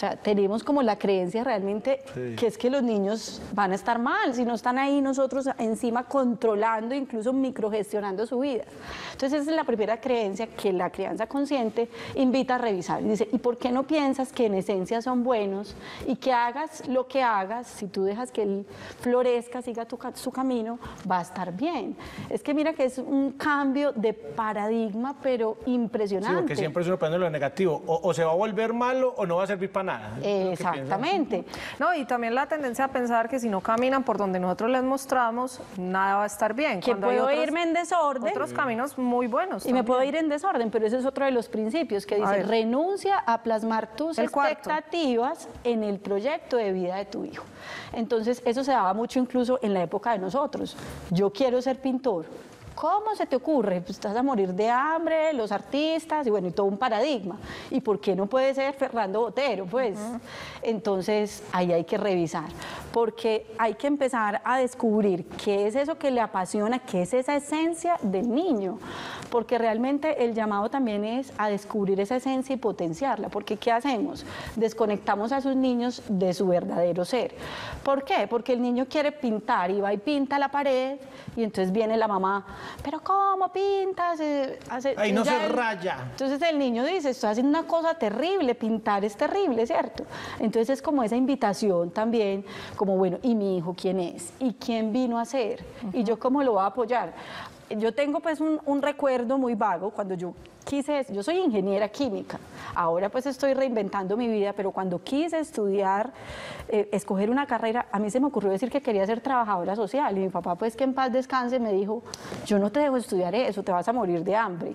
O sea, tenemos como la creencia realmente Sí. que es que los niños van a estar mal, si no están ahí nosotros encima controlando, incluso microgestionando su vida. Entonces esa es la primera creencia que la crianza consciente invita a revisar. Dice, ¿y por qué no piensas que en esencia son buenos y que hagas lo que hagas, si tú dejas que él florezca, siga tu su camino, va a estar bien? Es que mira que es un cambio de paradigma, pero Sí, impresionante. porque siempre es uno lo negativo. O, o se va a volver malo o no va a servir para nada. Piensan. Exactamente. No, y también la tendencia a pensar que si no caminan por donde nosotros les mostramos, nada va a estar bien. Que Cuando hay puedo otros- irme en desorden. Otros caminos muy buenos. Y me también. puedo ir en desorden, pero ese es otro de los principios que dice, renuncia a plasmar tus El cuarto. expectativas en el proyecto de vida de tu hijo. Entonces, eso se daba mucho incluso en la época de nosotros. Yo quiero ser pintor. ¿Cómo se te ocurre? Pues estás a morir de hambre, los artistas, y bueno, y todo un paradigma. ¿Y por qué no puede ser Fernando Botero? Pues entonces ahí hay que revisar, porque hay que empezar a descubrir qué es eso que le apasiona, qué es esa esencia del niño, porque realmente el llamado también es a descubrir esa esencia y potenciarla, porque ¿qué hacemos? Desconectamos a sus niños de su verdadero ser. ¿Por qué? Porque el niño quiere pintar y va y pinta la pared y entonces viene la mamá, pero ¿cómo pintas? Eh, hace- Ay, no se el- raya. entonces el niño dice, estoy haciendo una cosa terrible, pintar es terrible, ¿cierto? Entonces es como esa invitación también, como bueno, ¿y mi hijo quién es? ¿Y quién vino a ser? ¿Y yo cómo lo voy a apoyar? Yo tengo pues un, un recuerdo muy vago cuando yo quise, yo soy ingeniera química, ahora pues estoy reinventando mi vida, pero cuando quise estudiar, eh, escoger una carrera, a mí se me ocurrió decir que quería ser trabajadora social y mi papá pues que en paz descanse me dijo, yo no te dejo estudiar eso, te vas a morir de hambre.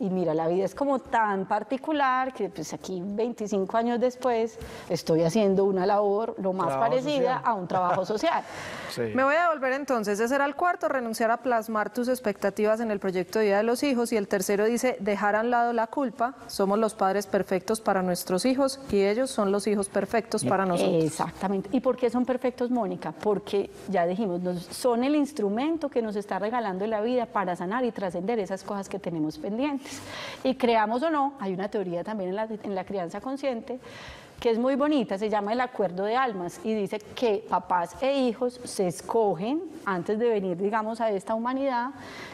Y mira, la vida es como tan particular que pues aquí 25 años después estoy haciendo una labor lo más Trabajo parecida social. a un trabajo social. [LAUGHS] Sí. Me voy a devolver entonces. Ese era el cuarto, renunciar a plasmar tus expectativas en el proyecto de vida de los hijos. Y el tercero dice, dejar dejar a un lado la culpa. Somos los padres perfectos para nuestros hijos y ellos son los hijos perfectos para nosotros. Exactamente. ¿Y por qué son perfectos, Mónica? Porque ya dijimos, nos- son el instrumento que nos está regalando la vida para sanar y trascender esas cosas que tenemos pendientes. Y creamos o no, hay una teoría también en la, en la crianza consciente que es muy bonita, se llama el acuerdo de almas y dice que papás e hijos se escogen antes de venir, digamos, a esta humanidad.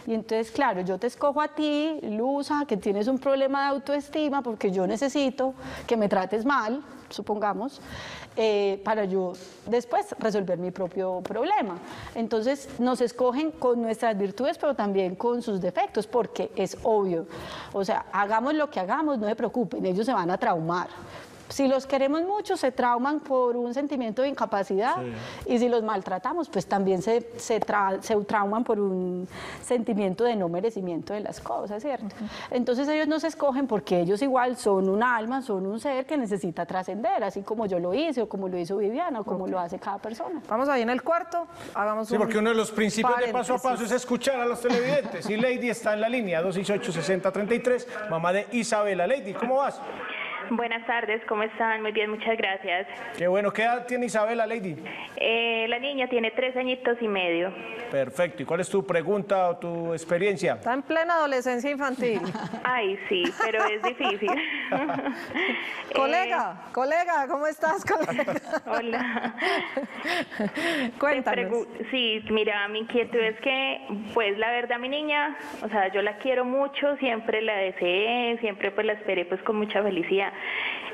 Y entonces, claro, yo te escojo a ti, Luza, que tienes un problema de autoestima porque yo necesito que me trates mal, supongamos, eh, para yo después resolver mi propio problema. Entonces nos escogen con nuestras virtudes, pero también con sus defectos, porque es obvio. O sea, hagamos lo que hagamos, no se preocupen, ellos se van a traumar. Si los queremos mucho, se trauman por un sentimiento de incapacidad y si los maltratamos, pues también se, se, tra- se trauman por un sentimiento de no merecimiento de las cosas, ¿cierto? Entonces ellos no se escogen porque ellos igual son un alma, son un ser que necesita trascender, así como yo lo hice o como lo hizo Viviana o como lo hace cada persona. Vamos ahí en el cuarto, hagamos Sí, un porque uno de los principios de paso a paso es escuchar a los televidentes. Y Lady está en la línea, 268-6033, mamá de Isabela. Lady, ¿cómo vas? Buenas tardes, ¿cómo están? Muy bien, muchas gracias. Qué bueno, ¿qué edad tiene Isabela, Lady? Eh, la niña tiene tres añitos y medio. Perfecto, ¿y cuál es tu pregunta o tu experiencia? Está en plena adolescencia infantil. [LAUGHS] Ay, sí, pero es difícil. [LAUGHS] colega, colega, ¿cómo estás, colega? Eh, [LAUGHS] hola. Cuéntanos. Sí, mira, mi inquietud es que, pues la verdad, mi niña, o sea, yo la quiero mucho, siempre la deseé, siempre pues la esperé pues con mucha felicidad.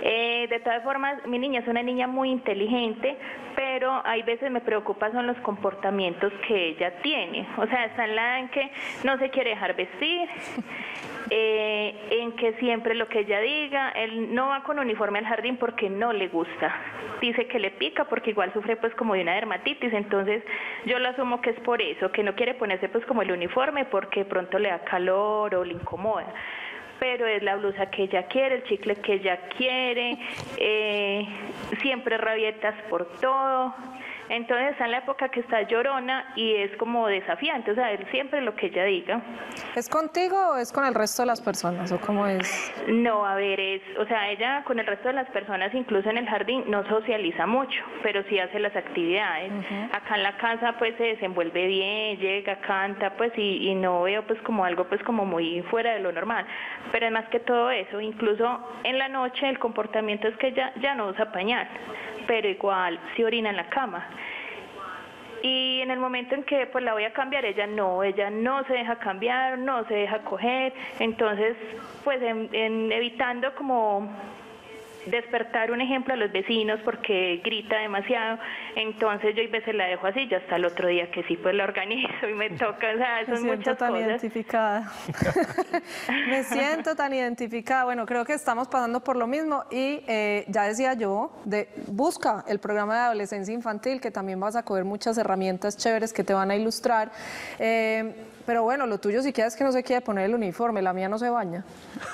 Eh, de todas formas, mi niña es una niña muy inteligente, pero hay veces me preocupa son los comportamientos que ella tiene. O sea, está en la en que no se quiere dejar vestir, [LAUGHS] eh, en que siempre lo que ella diga, él no va con uniforme al jardín porque no le gusta. Dice que le pica porque igual sufre pues como de una dermatitis, entonces yo lo asumo que es por eso, que no quiere ponerse pues como el uniforme porque pronto le da calor o le incomoda. Pero es la blusa que ella quiere, el chicle que ella quiere, eh, siempre rabietas por todo. Entonces está en la época que está llorona y es como desafiante, o sea, él siempre lo que ella diga. ¿Es contigo o es con el resto de las personas? ¿O cómo es? No, a ver, es, o sea, ella con el resto de las personas, incluso en el jardín, no socializa mucho, pero sí hace las actividades. Acá en la casa, pues se desenvuelve bien, llega, canta, pues y, y no veo pues como algo pues como muy fuera de lo normal. Pero es más que todo eso, incluso en la noche el comportamiento es que ella ya no usa pañal, pero igual se orina en la cama. Y en el momento en que pues la voy a cambiar, ella no, ella no se deja cambiar, no se deja coger, entonces pues en evitando como despertar un ejemplo a los vecinos porque grita demasiado, entonces yo a veces la dejo así, ya hasta el otro día que sí pues la organizo y me [LAUGHS] toca, o sea, Me siento tan identificada. [LAUGHS] Me siento tan identificada. Bueno, creo que estamos pasando por lo mismo y eh, ya decía yo, de, busca el programa de adolescencia infantil que también vas a coger muchas herramientas chéveres que te van a ilustrar. Eh, pero bueno, lo tuyo si quieres que no se quiere poner el uniforme, la mía no se baña.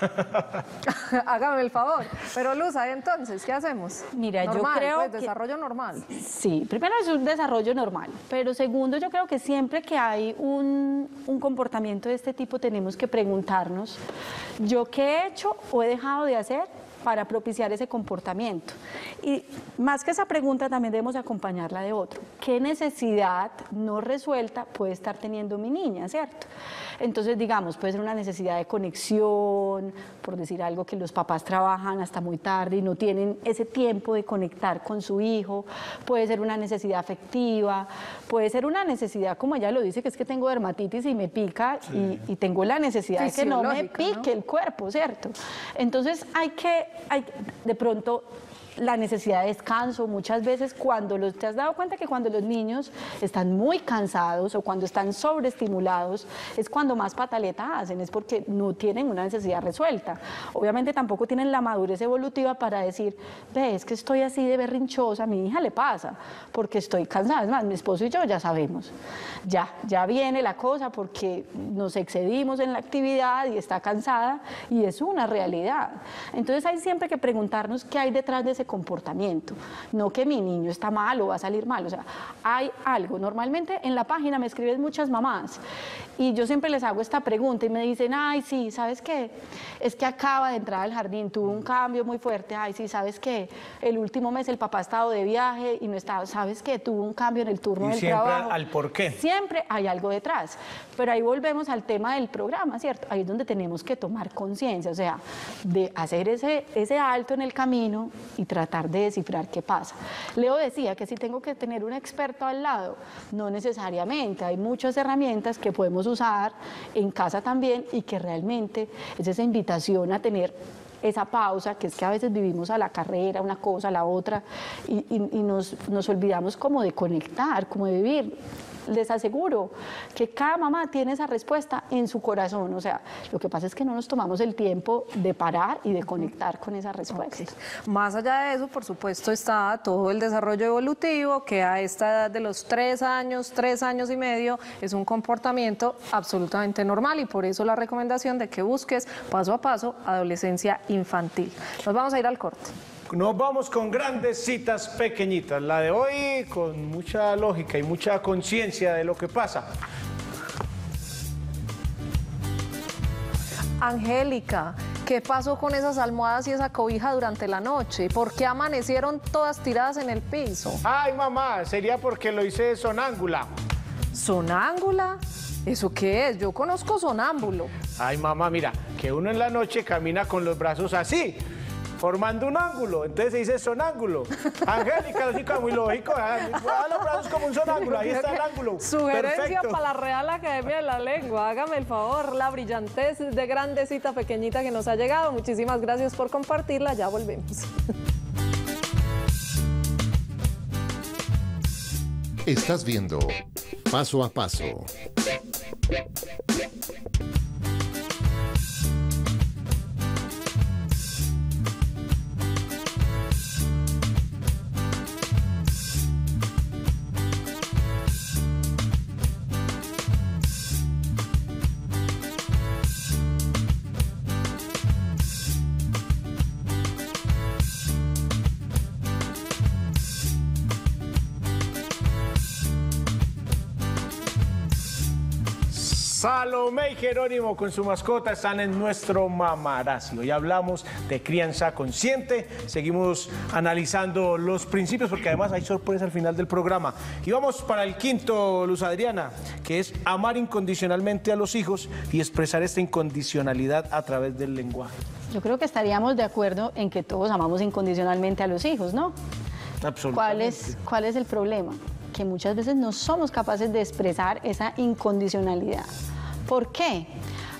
[LAUGHS] Hágame el favor. Pero Luz, ahí entonces, ¿qué hacemos? Mira, yo creo pues, que- desarrollo normal. Sí, primero es un desarrollo normal, pero segundo yo creo que siempre que hay un, un comportamiento de este tipo tenemos que preguntarnos, ¿yo qué he hecho o he dejado de hacer para propiciar ese comportamiento? Y más que esa pregunta también debemos acompañarla de otro. ¿Qué necesidad no resuelta puede estar teniendo mi niña, cierto? Entonces, digamos, puede ser una necesidad de conexión, por decir algo que los papás trabajan hasta muy tarde y no tienen ese tiempo de conectar con su hijo, puede ser una necesidad afectiva, puede ser una necesidad, como ella lo dice, que es que tengo dermatitis y me pica y, y tengo la necesidad de que no me pique el cuerpo, ¿cierto? Entonces hay que, hay, de pronto la necesidad de descanso, muchas veces cuando los, te has dado cuenta que cuando los niños están muy cansados o cuando están sobreestimulados, es cuando más pataleta hacen, es porque no tienen una necesidad resuelta. Obviamente tampoco tienen la madurez evolutiva para decir, ve, es que estoy así de berrinchosa, a mi hija le pasa, porque estoy cansada. Es más, mi esposo y yo ya sabemos, ya, ya viene la cosa porque nos excedimos en la actividad y está cansada y es una realidad. Entonces hay siempre que preguntarnos qué hay detrás de ese comportamiento, no que mi niño está mal o va a salir mal, o sea, hay algo. Normalmente en la página me escriben muchas mamás y yo siempre les hago esta pregunta y me dicen, ay, sí, ¿sabes qué? Es que acaba de entrar al jardín, tuvo un cambio muy fuerte, ay, sí, ¿sabes qué? El último mes el papá ha estado de viaje y no estaba, ¿sabes qué? Tuvo un cambio en el turno Y del siempre trabajo. al por qué. Siempre hay algo detrás. Pero ahí volvemos al tema del programa, ¿cierto? Ahí es donde tenemos que tomar conciencia, o sea, de hacer ese, ese alto en el camino y tratar de descifrar qué pasa. Leo decía que si tengo que tener un experto al lado, no necesariamente. Hay muchas herramientas que podemos usar en casa también y que realmente es esa invitación a tener esa pausa, que es que a veces vivimos a la carrera, una cosa, la otra, y nos, nos olvidamos como de conectar, como de vivir. Les aseguro que cada mamá tiene esa respuesta en su corazón. O sea, lo que pasa es que no nos tomamos el tiempo de parar y de conectar con esa respuesta. Más allá de eso, por supuesto, está todo el desarrollo evolutivo, que a esta edad de los tres años, tres años y medio, es un comportamiento absolutamente normal y por eso la recomendación de que busques paso a paso adolescencia infantil. Nos vamos a ir al corte. Nos vamos con grandes citas pequeñitas. La de hoy con mucha lógica y mucha conciencia de lo que pasa. Angélica, ¿qué pasó con esas almohadas y esa cobija durante la noche? ¿Por qué amanecieron todas tiradas en el piso? Ay, mamá, sería porque lo hice sonámbula. ¿Sonámbula? ¿Eso qué es? Yo conozco sonámbulo. Ay, mamá, mira, que uno en la noche camina con los brazos así, formando un ángulo. Entonces se dice sonángulo. [LAUGHS] Angélica, digo muy lógico. ah, los brazos como un sonángulo. Ahí está el ángulo. Sugerencia Perfecto. para la Real Academia de la Lengua. Hágame el favor, la brillantez de grandecita pequeñita que nos ha llegado. Muchísimas gracias por compartirla. Ya volvemos. Estás viendo Paso a Paso. Salomé y Jerónimo con su mascota están en nuestro mamarazzi. Hoy hablamos de crianza consciente. Seguimos analizando los principios porque además hay sorpresa al final del programa. Y vamos para el quinto, Luz Adriana, que es amar incondicionalmente a los hijos y expresar esta incondicionalidad a través del lenguaje. Yo creo que estaríamos de acuerdo en que todos amamos incondicionalmente a los hijos, ¿no? Absolutamente. ¿Cuál es, ¿Cuál es el problema? Que muchas veces no somos capaces de expresar esa incondicionalidad. ¿Por qué?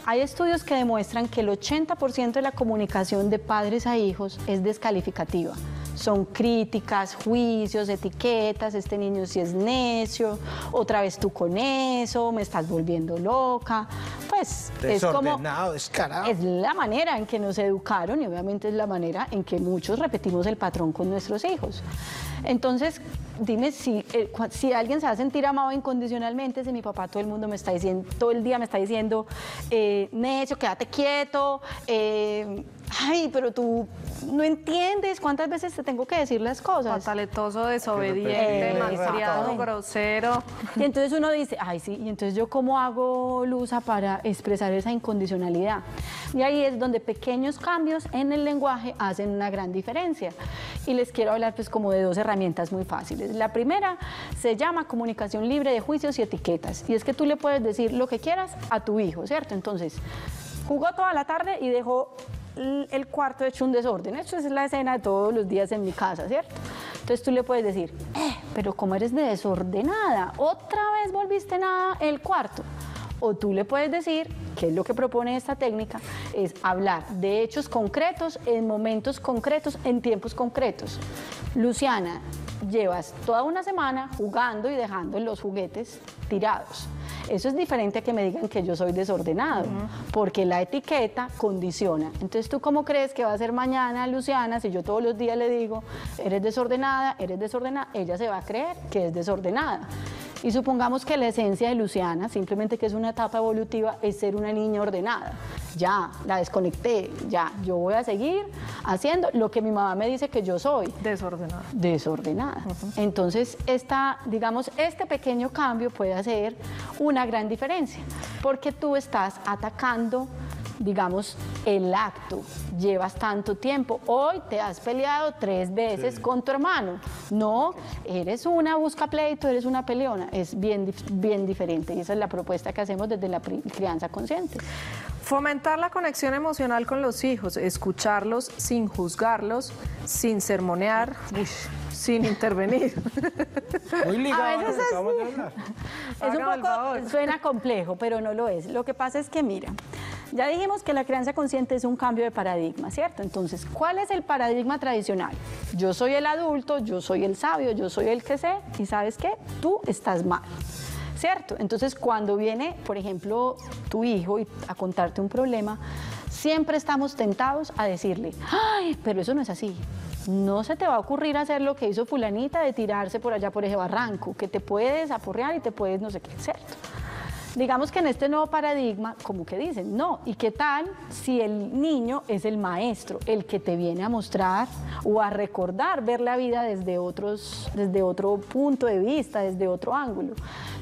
Hay estudios que demuestran que el 80% de la comunicación de padres a hijos es descalificativa. Son críticas, juicios, etiquetas, este niño si es necio, otra vez tú con eso, me estás volviendo loca. Pues es como descarado. es la manera en que nos educaron y obviamente es la manera en que muchos repetimos el patrón con nuestros hijos. Entonces, dime si, eh, si alguien se va a sentir amado incondicionalmente, si mi papá todo el mundo me está diciendo, todo el día me está diciendo, eh, necio, quédate quieto, eh, ay, pero tú no entiendes cuántas veces te tengo que decir las cosas. Pataletoso, desobediente, Eh, malcriado, grosero. Y entonces uno dice, ay, sí, y entonces yo cómo hago Luza para expresar esa incondicionalidad. Y ahí es donde pequeños cambios en el lenguaje hacen una gran diferencia. Y les quiero hablar pues como de dos herramientas muy fáciles. La primera se llama comunicación libre de juicios y etiquetas. Y es que tú le puedes decir lo que quieras a tu hijo, ¿cierto? Entonces, jugó toda la tarde y dejó el cuarto hecho un desorden. Esto es la escena de todos los días en mi casa, ¿cierto? Entonces tú le puedes decir, eh, pero como eres de desordenada, otra vez volviste nada el cuarto. O tú le puedes decir, que es lo que propone esta técnica, es hablar de hechos concretos, en momentos concretos, en tiempos concretos. Luciana, llevas toda una semana jugando y dejando los juguetes tirados. Eso es diferente a que me digan que yo soy desordenado, porque la etiqueta condiciona. Entonces, ¿tú cómo crees que va a ser mañana, Luciana, si yo todos los días le digo, eres desordenada, eres desordenada? Ella se va a creer que es desordenada. Y supongamos que la esencia de Luciana, simplemente que es una etapa evolutiva, es ser una niña ordenada. Ya, la desconecté, ya, yo voy a seguir haciendo lo que mi mamá me dice que yo soy. Desordenada. Desordenada. Entonces, esta, digamos, este pequeño cambio puede hacer una gran diferencia, porque tú estás atacando digamos, el acto. Llevas tanto tiempo. Hoy te has peleado tres veces con tu hermano. No, eres una busca pleito, eres una peleona. Es bien, bien diferente. Y esa es la propuesta que hacemos desde la crianza consciente. Fomentar la conexión emocional con los hijos, escucharlos sin juzgarlos, sin sermonear, ush, sin intervenir. [LAUGHS] Muy ligado a, A lo que veces es- acabamos de hablar. Es un poco, suena complejo, pero no lo es. Lo que pasa es que, mira, ya dijimos que la crianza consciente es un cambio de paradigma, ¿cierto? Entonces, ¿cuál es el paradigma tradicional? Yo soy el adulto, yo soy el sabio, yo soy el que sé, y ¿sabes qué? Tú estás mal. ¿Cierto? Entonces, cuando viene, por ejemplo, tu hijo y a contarte un problema, siempre estamos tentados a decirle, ay, pero eso no es así. No se te va a ocurrir hacer lo que hizo fulanita de tirarse por allá por ese barranco, que te puedes aporrear y te puedes no sé qué, ¿cierto? Digamos que en este nuevo paradigma, como que dicen, no, ¿y qué tal si el niño es el maestro, el que te viene a mostrar o a recordar ver la vida desde, otros, desde otro punto de vista, desde otro ángulo?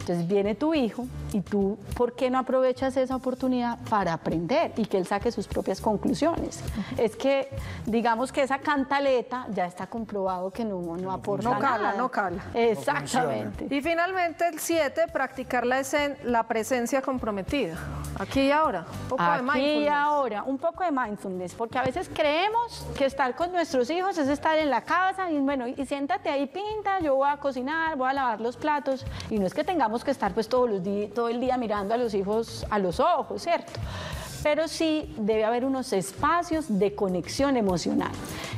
Entonces viene tu hijo y tú, ¿por qué no aprovechas esa oportunidad para aprender y que él saque sus propias conclusiones? Es que, digamos que esa cantaleta ya está comprobado que no, no aporta No cala, nada. no cala. Exactamente. Y finalmente el 7, practicar la, esen- la presencia comprometida. Aquí y ahora. Un poco de Aquí y mindfulness. ahora, un poco de mindfulness, porque a veces creemos que estar con nuestros hijos es estar en la casa y bueno, y siéntate ahí, pinta, yo voy a cocinar, voy a lavar los platos, y no es que tengamos que estar pues todos los di- todo el día mirando a los hijos a los ojos, ¿cierto? Pero sí debe haber unos espacios de conexión emocional.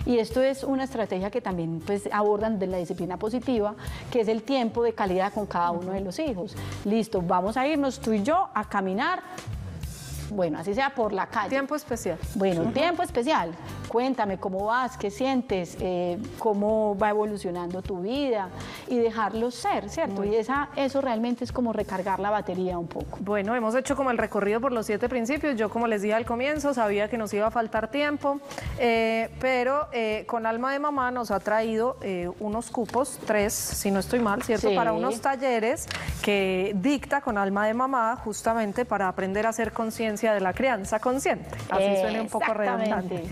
Y esto es una estrategia que también pues, abordan de la disciplina positiva, que es el tiempo de calidad con cada uno de los hijos. Listo, vamos a irnos tú y yo a caminar bueno, así sea por la calle. Tiempo especial. Bueno, un tiempo especial. Cuéntame cómo vas, qué sientes, eh, cómo va evolucionando tu vida y dejarlos ser, ¿cierto? Y esa, eso realmente es como recargar la batería un poco. Bueno, hemos hecho como el recorrido por los siete principios. Yo, como les dije al comienzo, sabía que nos iba a faltar tiempo, eh, pero eh, con Alma de Mamá nos ha traído eh, unos cupos, tres, si no estoy mal, ¿cierto? Sí. Para unos talleres que dicta con Alma de Mamá, justamente para aprender a ser de la crianza consciente. Así suene un poco redundante.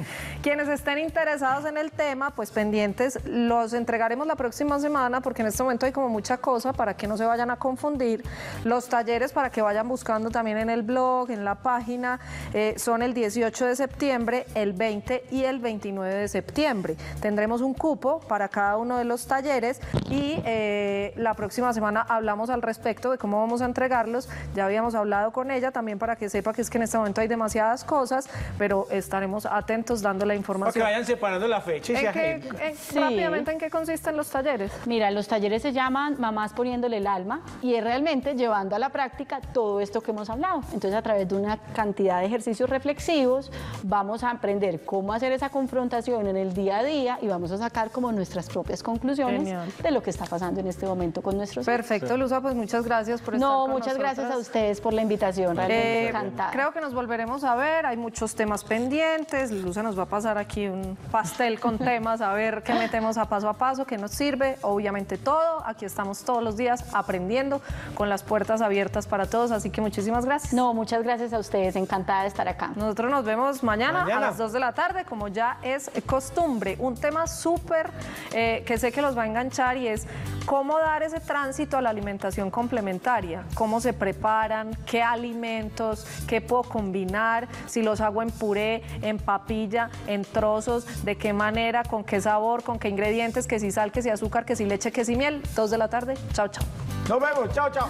Quienes estén interesados en el tema, pues pendientes, los entregaremos la próxima semana porque en este momento hay como mucha cosa para que no se vayan a confundir. Los talleres para que vayan buscando también en el blog, en la página, eh, son el 18 de septiembre, el 20 y el 29 de septiembre. Tendremos un cupo para cada uno de los talleres y eh, la próxima semana hablamos al respecto de cómo vamos a entregarlos. Ya habíamos hablado con ella también para que sepa que es que en este momento hay demasiadas cosas, pero estaremos atentos dando la Para que información. vayan separando la fecha y se ¿En qué, agenden. en- Sí. Rápidamente, ¿en qué consisten los talleres? Mira, los talleres se llaman Mamás poniéndole el alma y es realmente llevando a la práctica todo esto que hemos hablado. Entonces, a través de una cantidad de ejercicios reflexivos, vamos a aprender cómo hacer esa confrontación en el día a día y vamos a sacar como nuestras propias conclusiones Genial. de lo que está pasando en este momento con nuestros hijos. Perfecto, Luza, pues muchas gracias por estar No, con muchas gracias a ustedes por la invitación, realmente Eh, encantada. Creo que nos volveremos a ver, hay muchos temas pendientes, Luza nos va a pasar aquí un pastel con temas, a ver qué metemos a paso a paso, qué nos sirve, obviamente todo, aquí estamos todos los días aprendiendo con las puertas abiertas para todos, así que muchísimas gracias. No, muchas gracias a ustedes, encantada de estar acá. Nosotros nos vemos mañana, Mañana. a las 2 de la tarde, como ya es costumbre. Un tema súper eh, que sé que los va a enganchar y es cómo dar ese tránsito a la alimentación complementaria, cómo se preparan, qué alimentos, qué combinar, si los hago en puré, en papilla, en trozos, de qué manera, con qué sabor, con qué ingredientes, que si sal, que si azúcar, que si leche, que si miel. 2 de la tarde. Chao, chao. Nos vemos. Chao, chao.